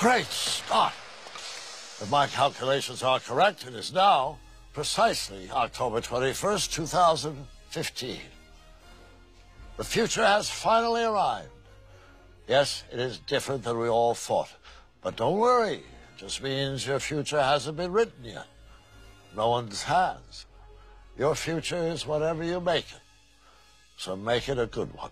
Great Scott! If my calculations are correct, it is now precisely October 21st, 2015. The future has finally arrived. Yes, it is different than we all thought. But don't worry. It just means your future hasn't been written yet. No one's has. Your future is whatever you make it. So make it a good one.